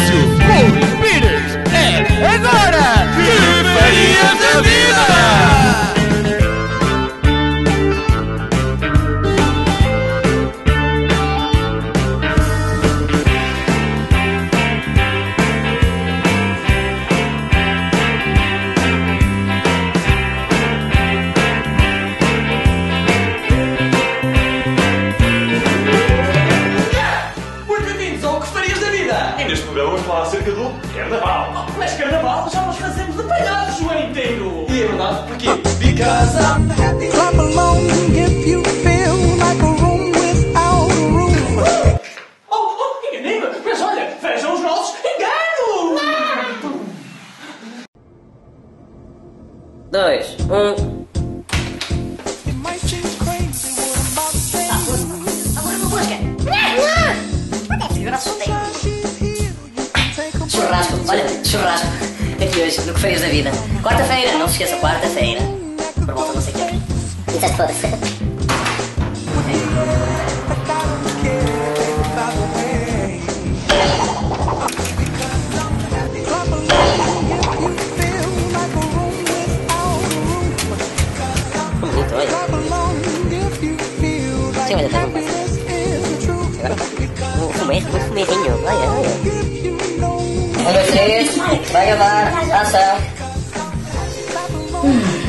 Maurício, Corey Peters, é agora! Que faria da vida! Cause I'm on the stage in the roof with the air like i don't care take it by the hand because i'm happy clap along if you feel like a room without a roof because i'm happy clap along if you feel like a room without a roof because of you happy baby if you know what it is to be free to let it go because i'm happy clap along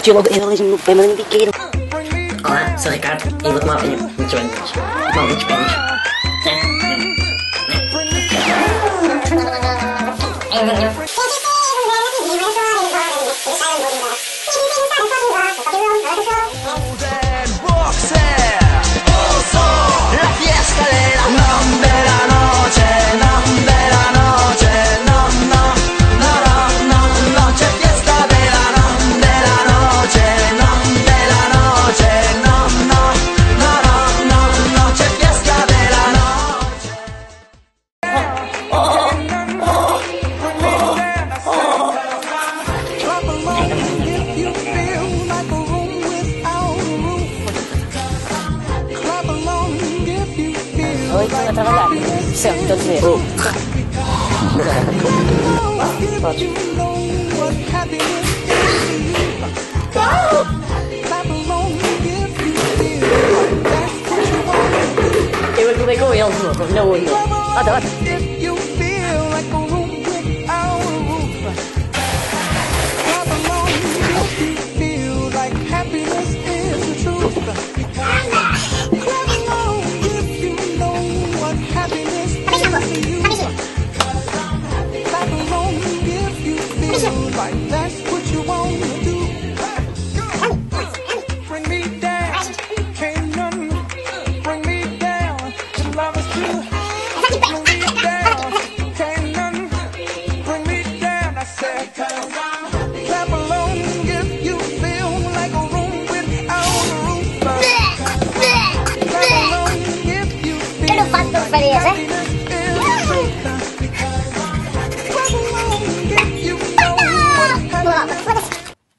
could you log heroism family decade? Olá, sou Ricardo e vou tomar 用字，什么叫温柔？啊，得了。Like that.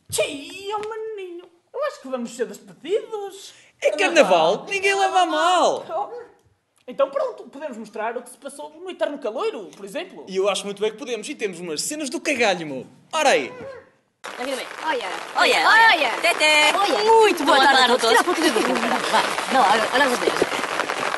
Tia, menino, eu acho que vamos ser despedidos. É carnaval, ninguém leva a mal. Oh, então pronto, podemos mostrar o que se passou no Eterno Caloiro, por exemplo. E eu acho muito bem que podemos e temos umas cenas do cagalho, meu. Ora aí! Olha, olha, olha, Tete! Olha. Muito boa, boa tarde, tarde a todos. Tira a não, olha os dedos.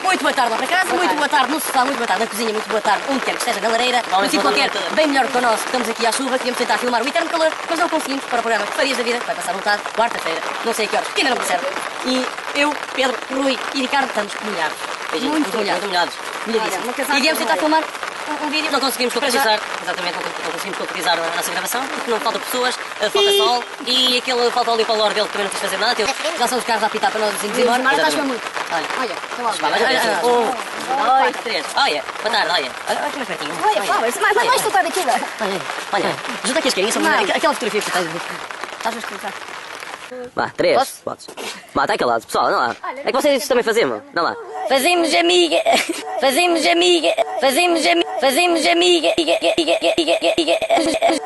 Muito boa tarde lá para casa, boa muito tarde. boa tarde no sofá, muito boa tarde na cozinha, muito boa tarde onde quer que esteja, na lareira, num sítio qualquer, bem melhor que o nosso. Estamos aqui à chuva, queríamos tentar filmar o eterno calor, mas não conseguimos para o programa Farias da Vida, vai passar um tarde, quarta-feira, não sei a que horas, que ainda não percebe. E eu, Pedro, Rui e Ricardo estamos molhados. Beijinhos. Muito molhados, molhados. Molhadíssimos. E viemos tentar filmar um, vídeo, não conseguimos concretizar, exatamente, não, não conseguimos concretizar a nossa gravação, porque não falta pessoas, eh, falta sol e aquele falta ali para o dele também não quis fazer nada. já são os carros a apitar para nós assim, irmos embora. Mas estás muito. Olha, olha, então, olha, olha, um, dois, três. Olha, boa tarde, olha. Olha mais pertinho. Olha, mas mais tocar daqui, Olha, olha, junta aqui as carinhas, aquela fotografia que tá? estás a ver. Estás a escutar. Vá, três. Posso? Podes. Vá, está calado, pessoal, não lá. É que vocês isso também fazem. Não lá. Fazemos amiga, fazemos amiga, fazemos amiga, fazemos amiga,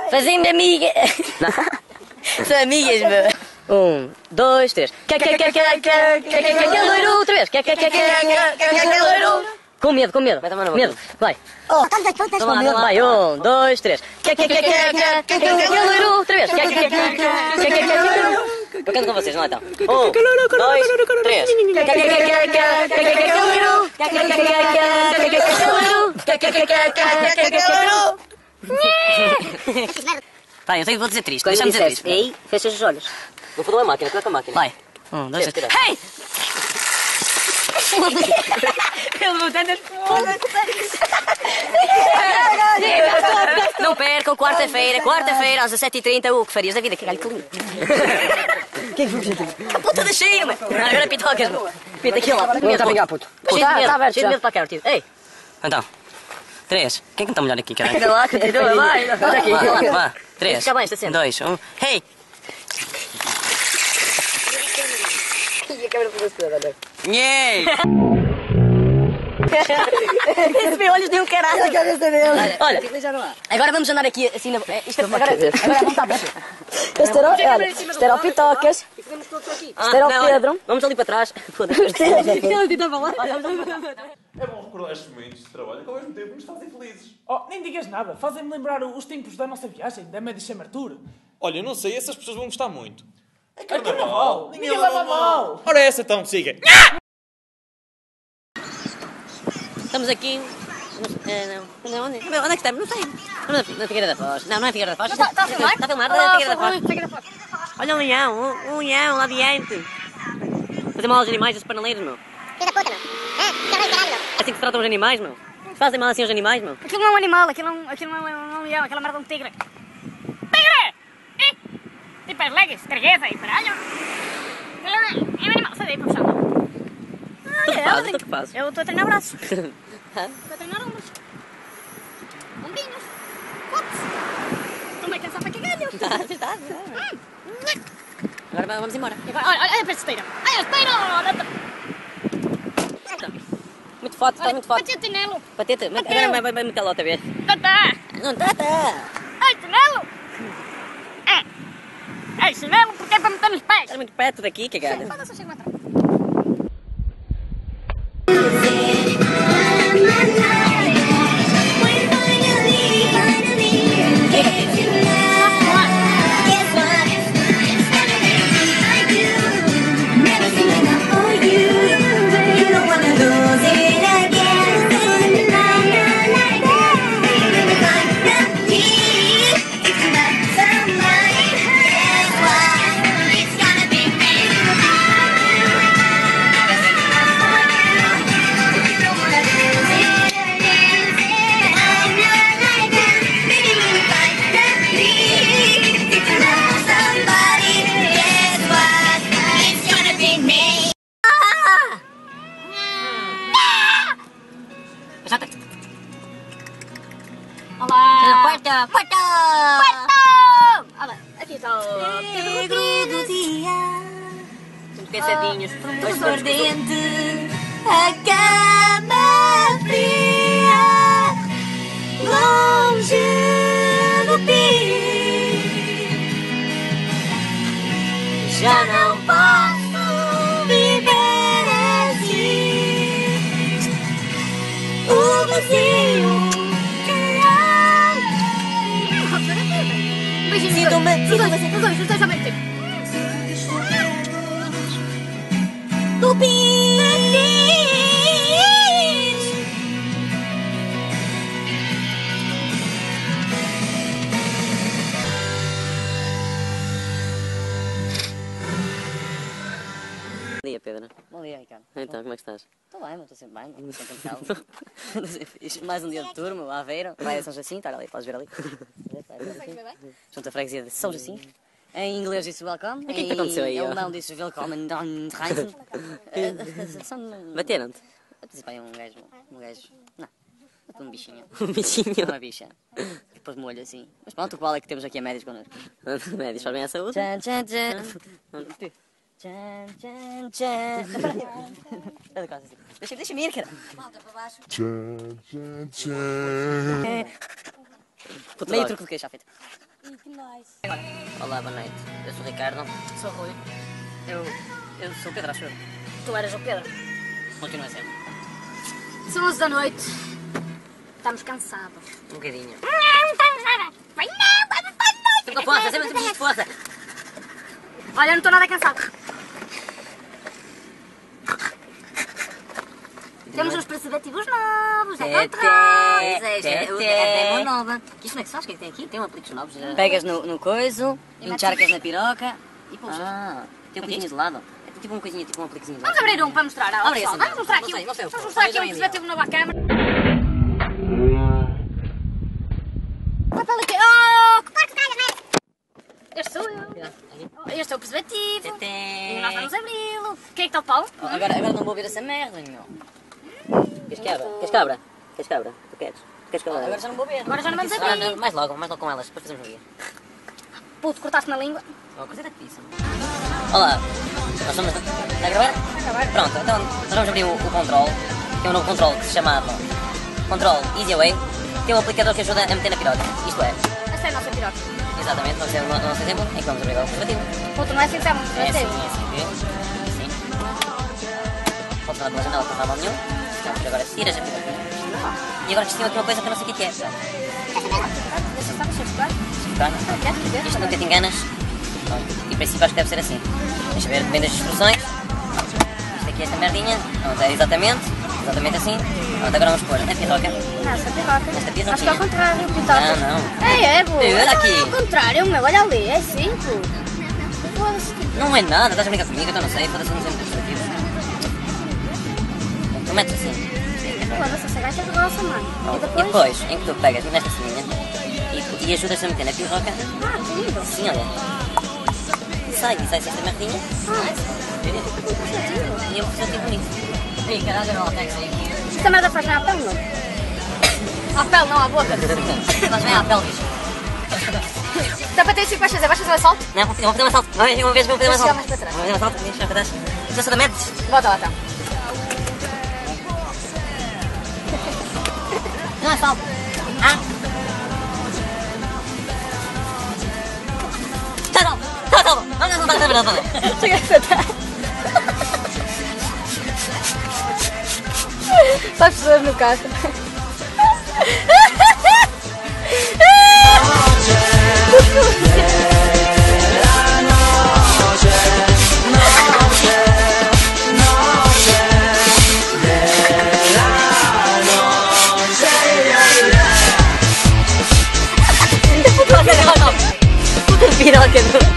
fazemos amiga. São amigas, meu. Um, dois, três. Loiro, outra vez. Loiro. Com medo, com medo. Medo, vai. Oh, estás a contas com medo. Vai, um, dois, três. Loiro, outra vez. Eu canto com vocês, não então. Um, dois, três. Tá, eu tenho que vou dizer triste. Deixa-me dizer triste. Ei, fecha os olhos. Vou fodou a máquina, coloca a máquina. Vai. Um, dois, três. Hey! Ele tem as Não percam, quarta-feira, quarta-feira, às 17h30, o que farias da vida? Que galho que lindo. Quem foi A puta da cheiro, meu. Agora pitocas, meu. Pita aqui lá. Não está a pingar, puto. Cheio de Tá- medo, tá cheio de medo para cara, tio. Ei. Então. Três. Quem é que está melhor aqui, caralho? Ainda lá, continua, vai. Vá, vá. Três. Fica bem, está sempre. Dois, um. Hey! E a câmera escura agora. Nhei! Esse olhos de um caralho. A cabeça dele. Olha, agora vamos andar aqui assim na. é, Isto é, agora, agora vamos estar aberto. Este era, o- olha, este era o Pitocas. Ah, era o não, olha, Pedro. Vamos ali para trás. Foda-se. É bom recordar estes momentos de trabalho que ao mesmo tempo nos fazem felizes. Oh, nem digas nada. Fazem-me lembrar os tempos da nossa viagem, da Média Sem Artur. Olha, eu não sei, essas pessoas vão gostar muito. É Carnaval. Ninguém leva a mal. Ora, essa então, siga. Estamos aqui. eh, não, não, onde, onde é que estamos? Não sei. Na, na Figueira da Foz. Não, não é Figueira da Foz. Está a filmar? Está a filmar, na Figueira da Foz. Olha um leão, um, leão lá adiante. Fazem mal aos animais, os paneleiros, meu. Filho da puta, meu. Caralho, caralho, meu. É assim que se tratam os animais, meu. Fazem mal assim aos animais, meu. Aquilo não é um animal, aquilo não, aquilo não é um leão, aquela merda é um tigre. Tigre! Eh? Tipo as legas, trigueza e caralho. Aquilo é é um animal, sai daí para que fazes, tu que fazes. Eu estou a treinar braços. Estou a treinar ombros. Ombinhos. Putz. Estou meio cansado para cagalho. Estás, estás, estás. Agora vamos embora. Agora, olha, olha para a esteira. Olha a esteira! Olha, Muito forte, está muito forte. Patete nelo. Pateta, agora vai, vai, vai meter lá outra vez. Tá. Não, tá. Ai, chinelo! É! Ai, chinelo, porque é para meter nos pés! Estás muito perto daqui, cagada. Foda-se, Porta, porta! Olha, aqui está o Pedro do dia. Somos cansadinhos. Hoje por dentro a cama fria. Longe do fim já não posso viver assim. O vazio 自作多情爱所太天在 that Bom dia, Ricardo. Então, como é que estás? Estou bem, estou sempre bem, estou sempre calmo. Mais um dia de turma, Aveiro, vai a São Jacinto, olha ali, podes ver ali. Junto à freguesia de São Jacinto. Em inglês disse welcome. O que é que aconteceu aí, Em alemão disse willkommen und reisen. São... Bateram-te? Participei um gajo, um gajo, não, um bichinho. Um bichinho. Uma bicha. Depois de molho assim. Mas pronto, o qual é que temos aqui a médios connosco. Médios, faz bem à saúde? Tchan, tchan, tchan. Tchan, tchan, tchan. Olha quase assim. Deixa- Deixa-me ir, cara. Puto Meio dog. truque de queijo, já feito. Olá, boa noite. Eu sou o Ricardo. Sou Rui. Eu, eu sou o Pedro, acho eu. Tu eras o Pedro. Continua sempre. São 11 da noite. Estamos cansados. Um bocadinho. Não, estamos nada. Vai não, vai vai noite. Sempre com força, sempre com força. Olha, eu não estou nada cansado. Temos uns preservativos novos, é Tê, controle. tê, Pois é, é, é demo nova. Isso não é que sabes o que é que tem aqui? Tem um apliques novos. Pegas no, no coiso, encharcas na piroca e puxas. Ah, Tem um coisinho de lado. É tipo um coisinho, tipo um apliquezinho. Vamos abrir um para mostrar ao Abre esse, Vamos mostrar aqui, um- vamos mostrar aqui um preservativo novo à câmara. Este sou eu. Este é o preservativo. E nós vamos abri-lo. Quem é que está o pau? Agora, agora não vou ver essa merda, meu. Queres cabra? Queres cabra? Queres cabra? Tu queres? Queres cabra? Agora já não vou ver. Agora já não vamos Ah, abrir. não, mais logo, mais logo com elas. Depois fazemos um dia. Puto, cortaste na língua. Oh, coisa da pizza. Olá, nós estamos a gravar? Pronto, então nós vamos abrir o, o Control, que é um novo Control que se chama Control Easy Away, que é um aplicador que ajuda a meter na piroca. Isto é, Essa é a nossa piroca. exatamente, vamos ter o no- o nosso exemplo em que vamos abrir o preservativo. Puto, não é assim que estamos. É assim, preservativo. é assim, vê? Assim. Pode falar pela janela, não faz mal nenhum. Vamos agora tiras a piroca. E agora distingue aqui uma coisa que eu não sei o que é é. Deixa só. Pronto. Isto nunca te enganas. E o princípio acho que deve ser assim. Deixa ver, vem das instruções. Isto aqui é esta merdinha. Pronto, é exatamente. Exatamente assim. Pronto, agora vamos pôr a piroca. Nossa, piroca. Esta piroca. Acho que é ao contrário, piroca. Não, não. É, é, boa. Olha aqui. Ao contrário, meu, olha ali, é cinco. Foda-se. Não é nada, estás a brincar comigo, eu não sei, foda-se, não sei. Tu metes assim. É mano. E E depois? depois, em que tu pegas nesta seminha e, e ajudas a meter na piroca, Ah, que lindo. assim, olha. E sai, sai esta merdinha. E eu preciso ter bonito. Ei, caralho, não, pega aí. Esta merda faz bem à pele, não? À pele, não à boca. Faz bem à pele, bicho. Dá para ter isso que vais fazer? Vais fazer o salto? Não, vou fazer uma salto. Vai, uma vez vou fazer uma Deixa salto. mais para trás. Vou fazer uma salto, deixa para trás. Já sou da. Volta lá, então. Não é salto. Ah. Tá salto. Tá salto. Não, não, não, não, não, não, não. Chega para trás. Faz pessoas no carro. Piroca, não. Tira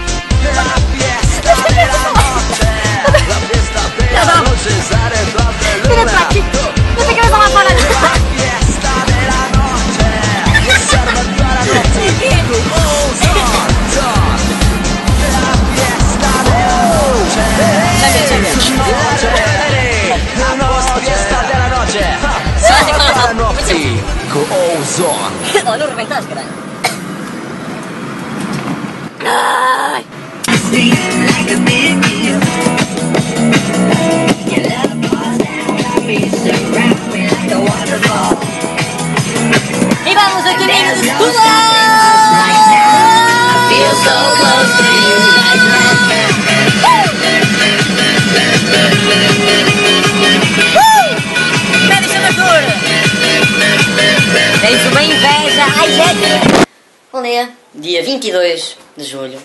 22 de julho.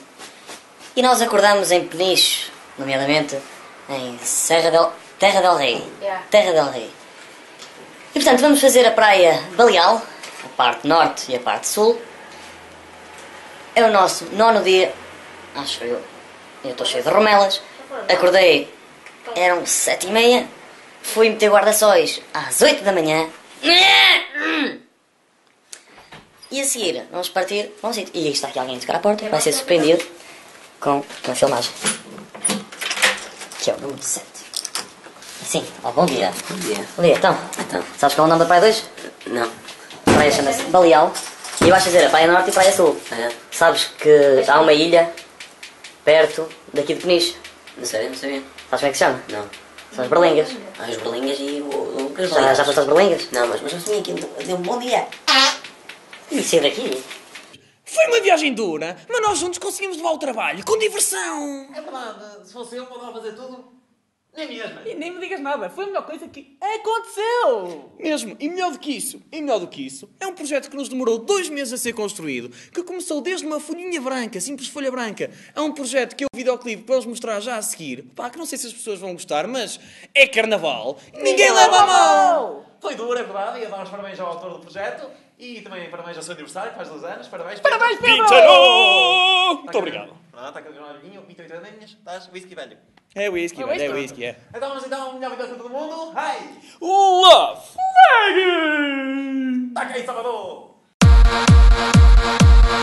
E nós acordamos em Peniche, nomeadamente em Serra del, Terra del Rei. Yeah. Terra del Rei. E portanto vamos fazer a praia Baleal, a parte norte e a parte sul. É o nosso nono dia, acho eu. Eu estou cheio de romelas. Acordei Eram sete e meia. Fui meter guarda-sóis às oito da manhã. E a seguir, vamos partir para um sítio. E aí está aqui alguém a tocar à porta. Vai ser surpreendido com uma filmagem. Que é o número 7. Sim, ó, bom dia. Bom dia. Bom dia, então. Então, Sabes qual é o nome da Praia 2? não. A praia chama-se Baleal. E vais dizer a Praia Norte e Praia Sul. É. Sabes que há uma ilha perto daqui de Peniche. Não sei, não sabia. Sabes como é que se chama? Não. São as Berlengas. Ah, as berlingas e o, o Já, já foste às Berlengas? Não, mas, mas eu sonhei aqui, deu um bom dia. E sair daqui? Foi uma viagem dura, mas nós juntos conseguimos levar o trabalho com diversão. É verdade, se fosse eu, mandava fazer tudo. Nem mesmo. E nem me digas nada, foi a melhor coisa que aconteceu! Mesmo, e melhor do que isso, e melhor do que isso, é um projeto que nos demorou dois meses a ser construído, que começou desde uma folhinha branca, simples folha branca, a um projeto que é o videoclipe para eles mostrar já a seguir. Pá, que não sei se as pessoas vão gostar, mas é carnaval, ninguém leva a mal! Foi duro, é verdade, e a dar os parabéns ao autor do projeto e também parabéns ao seu aniversário, que faz dois anos. Parabéns, Pedro. Parabéns, Pedro! Muito obrigado. aqui- Pronto, está aqui um olhinho, 28 aninhos, estás whisky velho. É whisky, É velho, é whisky? é. Então vamos então, melhor vida para todo mundo. Hi! Love Vegas! Taca aí, Salvador!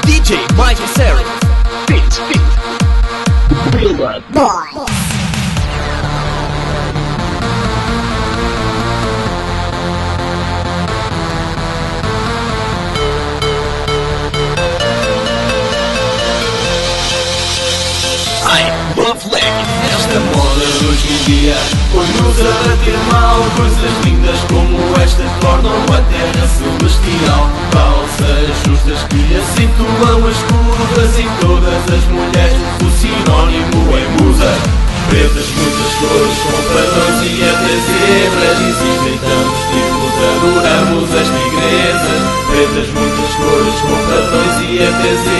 DJ Mike Sarah. Beat, beat. Real love. Esta moda hoje em dia. Põe-nos a bater mal Coisas lindas como esta Tornam a terra celestial. Calças justas que acentuam as curvas Em todas as mulheres. O sinónimo é musa. Pretas, muitas cores Com padrões e até zebras. Existem tantos tipos Adoramos as tigresas Pretas, muitas cores Com e até zebras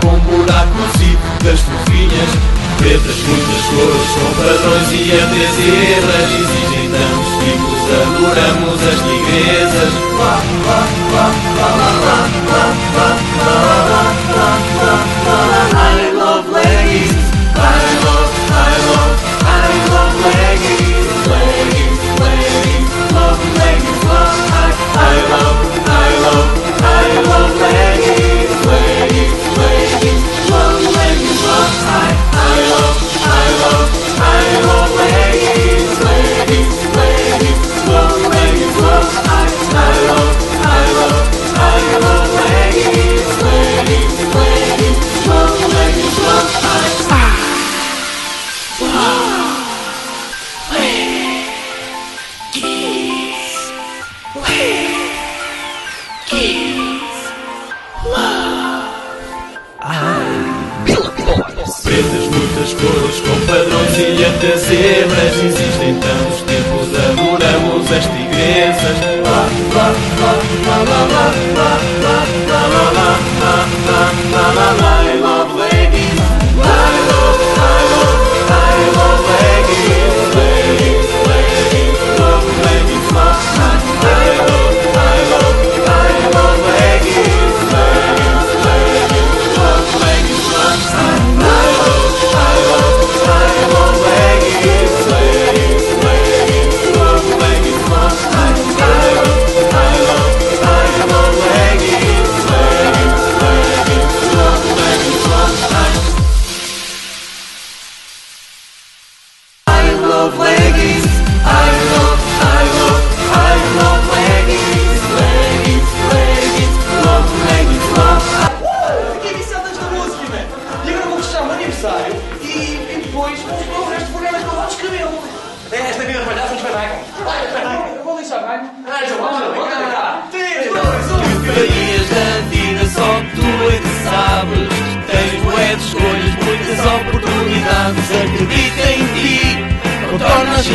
com buracos e das fofinhas Pretas, muitas cores com padrões e até zebras Existem tantos tipos, adoramos as tigresas os problemas minha armalhada nos barracos. Olha. Eu vou lixar banho. Ah, já vamos, vamos um. Farias da vida, só tu é sabes. Tens boas escolhas, muitas oportunidades. Acredita em ti. Contornos as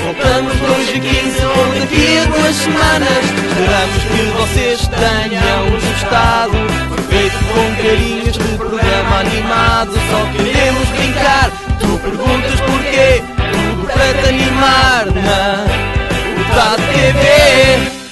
Voltamos dois de 15 ou daqui a duas semanas. Esperamos que vocês tenham gostado. Feito com carinho este programa animado Só queremos brincar. Tu perguntas porquê Tudo para te animar na UTAD TV